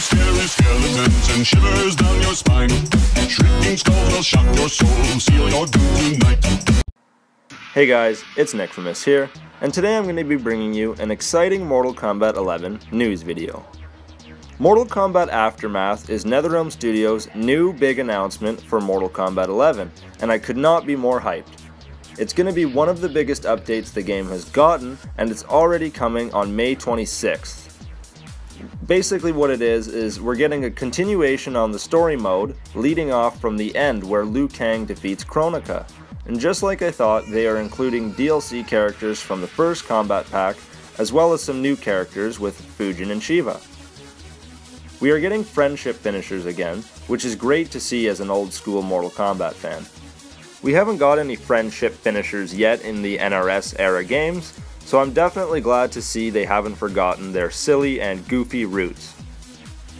scary skeletons and shivers down your spine. Shrieking skulls will shock your soul, seal your doom tonight. Hey guys, it's Nickfamous here, and today I'm going to be bringing you an exciting Mortal Kombat 11 news video. Mortal Kombat Aftermath is NetherRealm Studios' new big announcement for Mortal Kombat 11, and I could not be more hyped. It's going to be one of the biggest updates the game has gotten, and it's already coming on May 26th. Basically what it is, is we're getting a continuation on the story mode, leading off from the end where Liu Kang defeats Kronika. And just like I thought, they are including DLC characters from the first combat pack, as well as some new characters with Fujin and Sheeva. We are getting friendship finishers again, which is great to see as an old school Mortal Kombat fan. We haven't got any friendship finishers yet in the NRS era games, so I'm definitely glad to see they haven't forgotten their silly and goofy roots.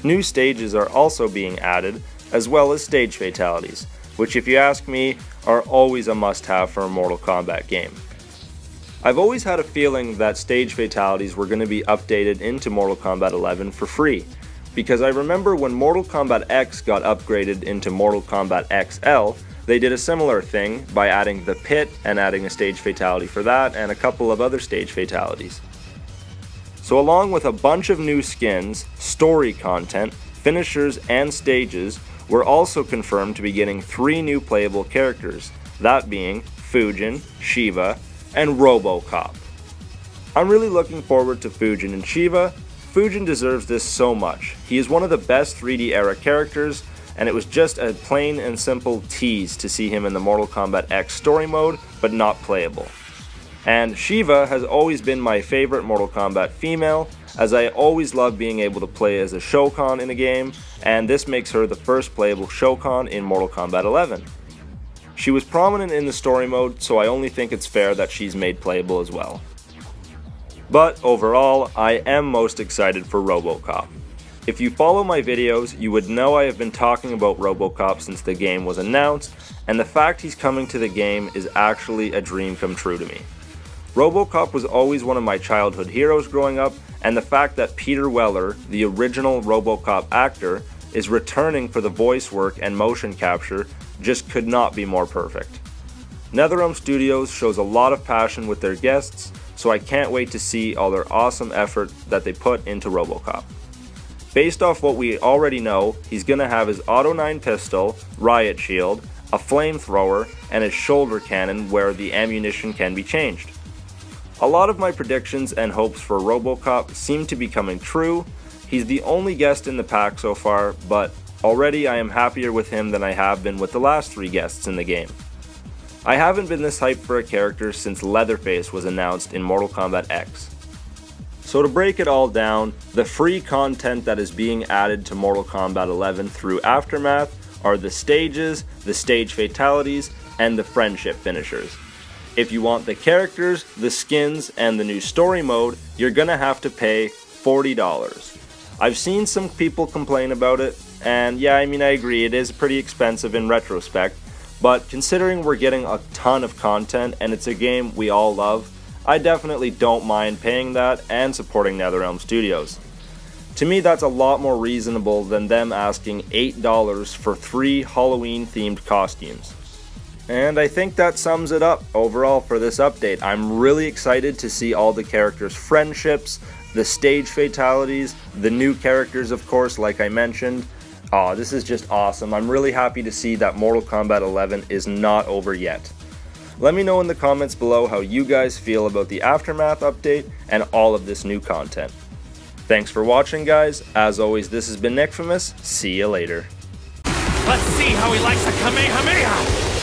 New stages are also being added, as well as stage fatalities, which if you ask me, are always a must-have for a Mortal Kombat game. I've always had a feeling that stage fatalities were going to be updated into Mortal Kombat 11 for free, because I remember when Mortal Kombat X got upgraded into Mortal Kombat XL, they did a similar thing by adding the pit and adding a stage fatality for that and a couple of other stage fatalities. So along with a bunch of new skins, story content, finishers, and stages, we're also confirmed to be getting three new playable characters, that being Fujin, Sheeva, and Robocop. I'm really looking forward to Fujin and Sheeva. Fujin deserves this so much. He is one of the best 3D era characters, and it was just a plain and simple tease to see him in the Mortal Kombat X story mode, but not playable. And Sheeva has always been my favorite Mortal Kombat female, as I always love being able to play as a Shokan in a game, and this makes her the first playable Shokan in Mortal Kombat 11. She was prominent in the story mode, so I only think it's fair that she's made playable as well. But overall, I am most excited for Robocop. If you follow my videos, you would know I have been talking about Robocop since the game was announced, and the fact he's coming to the game is actually a dream come true to me. Robocop was always one of my childhood heroes growing up, and the fact that Peter Weller, the original Robocop actor, is returning for the voice work and motion capture just could not be more perfect. NetherRealm Studios shows a lot of passion with their guests, so I can't wait to see all their awesome effort that they put into Robocop. Based off what we already know, he's going to have his Auto 9 pistol, riot shield, a flamethrower, and his shoulder cannon where the ammunition can be changed. A lot of my predictions and hopes for Robocop seem to be coming true. He's the only guest in the pack so far, but already I am happier with him than I have been with the last three guests in the game. I haven't been this hyped for a character since Leatherface was announced in Mortal Kombat X. So to break it all down, the free content that is being added to Mortal Kombat 11 through Aftermath are the stages, the stage fatalities, and the friendship finishers. If you want the characters, the skins, and the new story mode, you're gonna have to pay $40. I've seen some people complain about it, and yeah, I mean, I agree, it is pretty expensive in retrospect, but considering we're getting a ton of content and it's a game we all love, I definitely don't mind paying that and supporting NetherRealm Studios. To me, that's a lot more reasonable than them asking $8 for three Halloween themed costumes. And I think that sums it up overall for this update. I'm really excited to see all the characters' friendships, the stage fatalities, the new characters, of course, like I mentioned. Aw, this is just awesome. I'm really happy to see that Mortal Kombat 11 is not over yet. Let me know in the comments below how you guys feel about the Aftermath update and all of this new content. Thanks for watching guys, as always this has been Nickfamous, see you later. Let's see how he likes a Kamehameha!